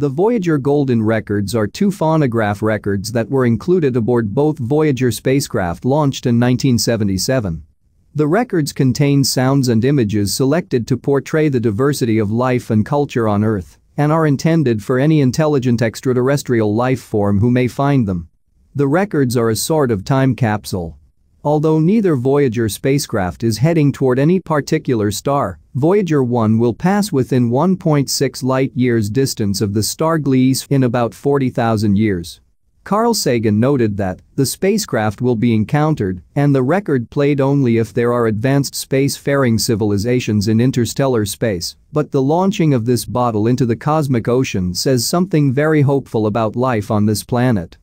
The Voyager Golden records are two phonograph records that were included aboard both Voyager spacecraft launched in 1977. The records contain sounds and images selected to portray the diversity of life and culture on Earth and are intended for any intelligent extraterrestrial life form who may find them. The records are a sort of time capsule. Although neither Voyager spacecraft is heading toward any particular star, Voyager 1 will pass within 1.6 light-years distance of the star Gliese in about 40,000 years. Carl Sagan noted that the spacecraft will be encountered and the record played only if there are advanced space-faring civilizations in interstellar space, but the launching of this bottle into the cosmic ocean says something very hopeful about life on this planet.